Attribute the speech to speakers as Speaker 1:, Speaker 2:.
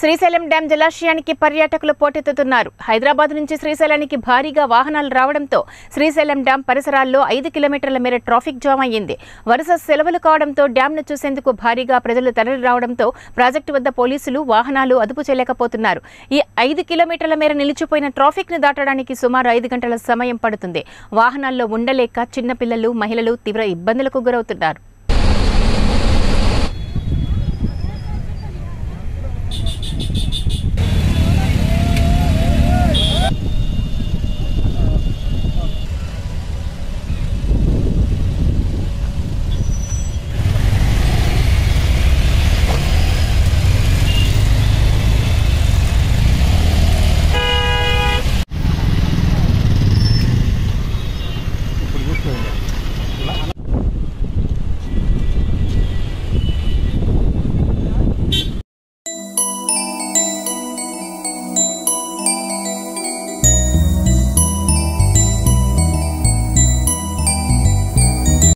Speaker 1: Srisailam dam జలాశయానికి పర్యాటకులు పోటెత్తుతున్నారు. హైదరాబాద్ నుంచి శ్రీశైలానికి భారీగా వాహనాలు రావడంతో శ్రీశైలం డ్యాం పరిసరాల్లో ఐదు కిలోమీటర్ల మేర ట్రాఫిక్ జామ్ అయ్యింది. వరుస సెలవులు కావడంతో డ్యాంను చూసేందుకు భారీగా ప్రజలు తరలి రావడంతో ప్రాజెక్టు వద్ద పోలీసులు వాహనాలు అదుపు చేయలేకపోతున్నారు. ఈ ఐదు కిలోమీటర్ల మేర నిలిచిపోయిన ట్రాఫిక్ను దాటడానికి సుమారు ఐదు గంటల సమయం పడుతుంది. వాహనాల్లో ఉండలేక చిన్నపిల్లలు మహిళలు తీవ్ర ఇబ్బందులకు గురవుతున్నారు.